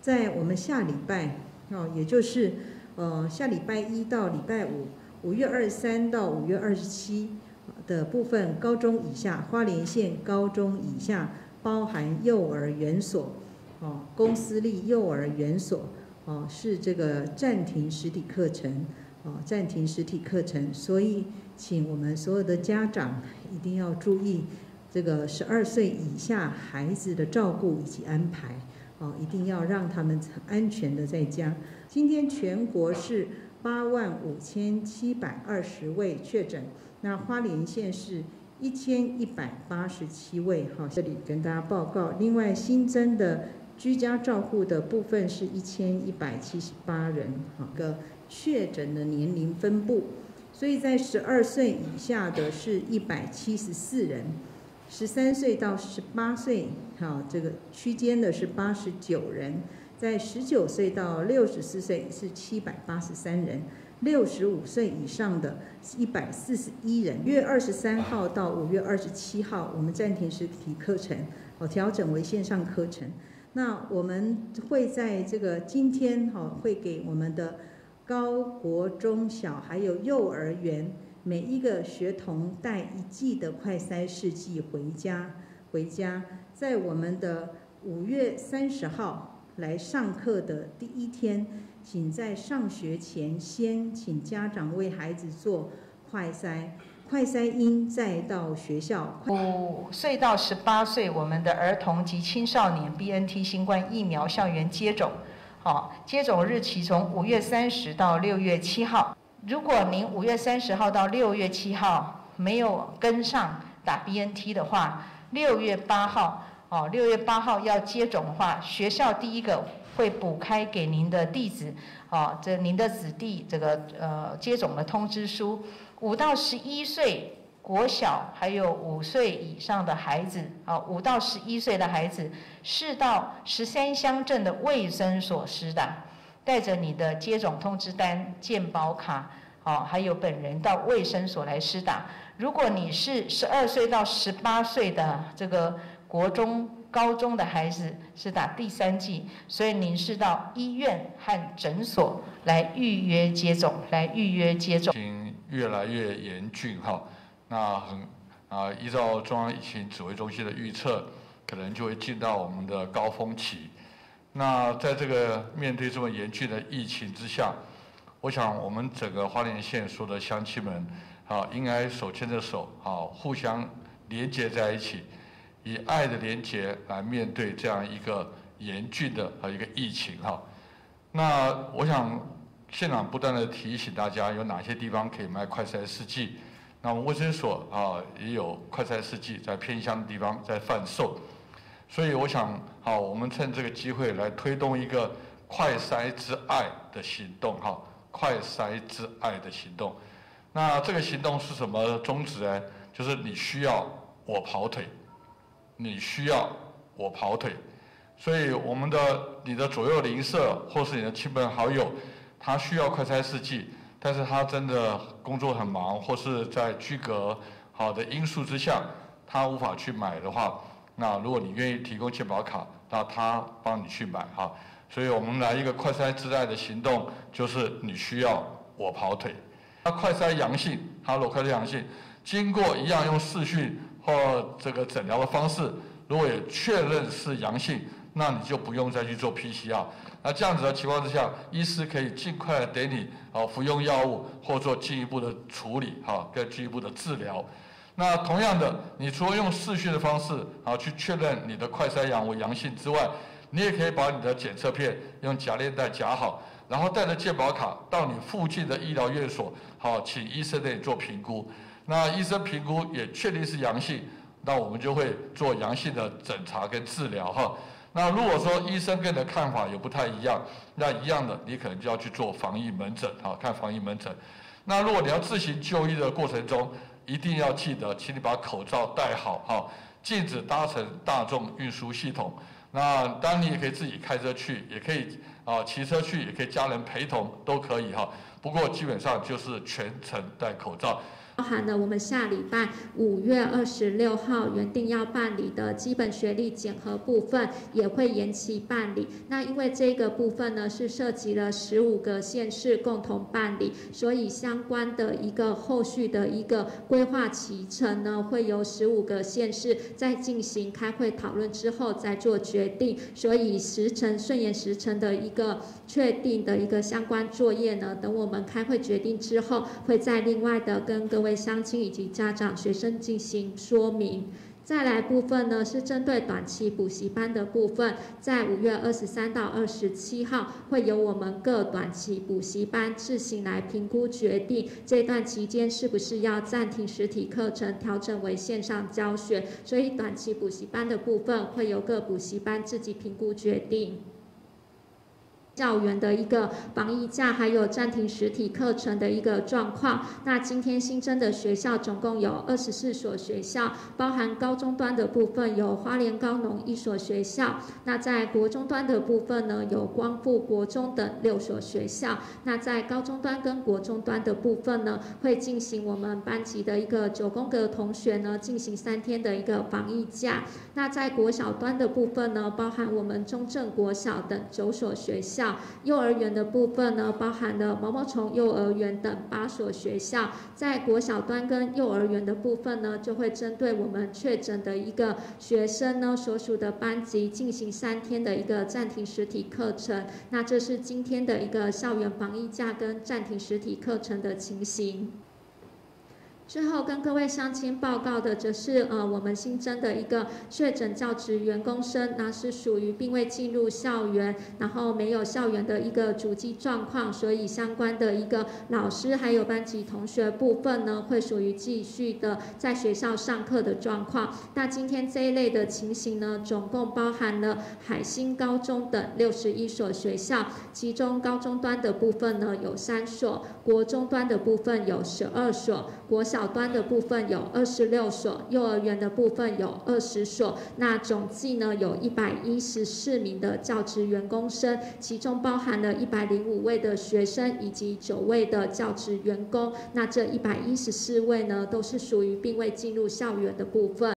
在我们下礼拜哦，也就是呃下礼拜一到礼拜五，五月二十三到五月二十七的部分，高中以下花莲县高中以下包含幼儿园所哦，公私立幼儿园所哦，是这个暂停实体课程哦，暂停实体课程，所以请我们所有的家长一定要注意。这个十二岁以下孩子的照顾以及安排，哦，一定要让他们安全的在家。今天全国是八万五千七百二十位确诊，那花莲县是一千一百八十七位。好，这里跟大家报告。另外新增的居家照护的部分是一千一百七十八人。好，个确诊的年龄分布，所以在十二岁以下的是一百七十四人。十三岁到十八岁，好，这个区间的是八十九人，在十九岁到六十四岁是七百八十三人，六十五岁以上的一百四十一人。月二十三号到五月二十七号，我们暂停实体课程，哦，调整为线上课程。那我们会在这个今天，哈，会给我们的高国中小还有幼儿园。每一个学童带一剂的快筛试剂回家，回家，在我们的五月三十号来上课的第一天，请在上学前先请家长为孩子做快筛，快筛阴再到学校。五岁到十八岁，我们的儿童及青少年 BNT 新冠疫苗校园接种，好，接种日期从五月三十到六月七号。如果您五月三十号到六月七号没有跟上打 BNT 的话，六月八号哦，六月八号要接种的话，学校第一个会补开给您的地址哦，这您的子弟这个呃接种的通知书。五到十一岁国小还有五岁以上的孩子啊，五到十一岁的孩子是到十三乡镇的卫生所施的。带着你的接种通知单、健保卡，哦，还有本人到卫生所来施打。如果你是十二岁到十八岁的这个国中、高中的孩子，是打第三剂，所以您是到医院和诊所来预约接种，来预约接种。疫情越来越严峻，哈，那很啊，依照中央疫情指挥中心的预测，可能就会进到我们的高峰期。那在这个面对这么严峻的疫情之下，我想我们整个花莲县所有的乡亲们，啊，应该手牵着手，啊，互相连接在一起，以爱的连接来面对这样一个严峻的啊一个疫情哈。那我想县长不断的提醒大家，有哪些地方可以卖快筛试剂？那我们卫生所啊也有快筛试剂在偏乡的地方在贩售。所以我想，好，我们趁这个机会来推动一个快筛之爱的行动，哈，快筛之爱的行动。那这个行动是什么宗旨呢？就是你需要我跑腿，你需要我跑腿。所以我们的你的左右邻舍或是你的亲朋好友，他需要快筛试剂，但是他真的工作很忙，或是在居隔好的因素之下，他无法去买的话。那如果你愿意提供健保卡，那他帮你去买哈。所以我们来一个快筛自带的行动，就是你需要我跑腿。那快筛阳性，他如果快筛阳性，经过一样用视讯或这个诊疗的方式，如果也确认是阳性，那你就不用再去做 PCR。那这样子的情况之下，医师可以尽快给你啊服用药物或做进一步的处理哈，跟进一步的治疗。那同样的，你除了用视讯的方式啊去确认你的快筛阳为阳性之外，你也可以把你的检测片用夹链袋夹好，然后带着健保卡到你附近的医疗院所，好，请医生给你做评估。那医生评估也确定是阳性，那我们就会做阳性的诊查跟治疗哈。那如果说医生跟你的看法也不太一样，那一样的你可能就要去做防疫门诊啊，看防疫门诊。那如果你要自行就医的过程中，一定要记得，请你把口罩戴好哈，禁止搭乘大众运输系统。那当然你也可以自己开车去，也可以啊骑车去，也可以家人陪同都可以哈。不过基本上就是全程戴口罩。包含了我们下礼拜五月二十六号原定要办理的基本学历检核部分，也会延期办理。那因为这个部分呢是涉及了十五个县市共同办理，所以相关的一个后续的一个规划期程呢，会由十五个县市在进行开会讨论之后再做决定。所以时程顺延时程的一个确定的一个相关作业呢，等我们开会决定之后，会再另外的跟各位。乡亲以及家长、学生进行说明。再来部分呢，是针对短期补习班的部分，在五月二十三到二十七号，会由我们各短期补习班自行来评估决定，这段期间是不是要暂停实体课程，调整为线上教学。所以短期补习班的部分，会由各补习班自己评估决定。校园的一个防疫假，还有暂停实体课程的一个状况。那今天新增的学校总共有二十四所学校，包含高中端的部分有花莲高农一所学校。那在国中端的部分呢，有光复国中等六所学校。那在高中端跟国中端的部分呢，会进行我们班级的一个九宫格同学呢，进行三天的一个防疫假。那在国小端的部分呢，包含我们中正国小等九所学校。幼儿园的部分呢，包含了毛毛虫幼儿园等八所学校。在国小端跟幼儿园的部分呢，就会针对我们确诊的一个学生呢，所属的班级进行三天的一个暂停实体课程。那这是今天的一个校园防疫假跟暂停实体课程的情形。最后跟各位乡亲报告的，则是呃我们新增的一个确诊教职员工生，那是属于并未进入校园，然后没有校园的一个足迹状况，所以相关的一个老师还有班级同学部分呢，会属于继续的在学校上课的状况。那今天这一类的情形呢，总共包含了海星高中等六十一所学校，其中高中端的部分呢有三所，国中端的部分有十二所，国小。小端的部分有二十六所，幼儿园的部分有二十所，那总计呢有一百一十四名的教职员工生，其中包含了一百零五位的学生以及九位的教职员工，那这一百一十四位呢都是属于并未进入校园的部分。